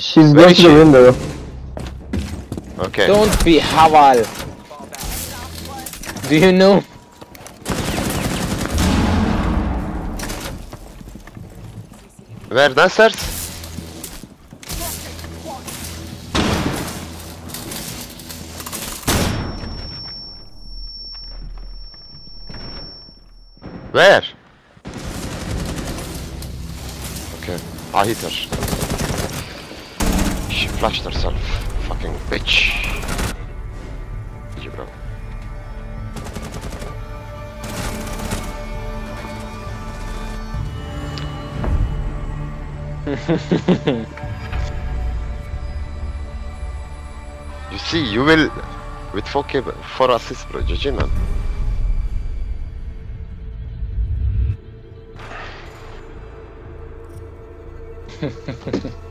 She's Where going to the window. Okay. Don't be haval. Do you know? Where downstairs? Where? Okay, I hit her. She flashed herself. Fucking bitch. You, bro? You see, you will with 4k, 4 assists, bro. GG, man.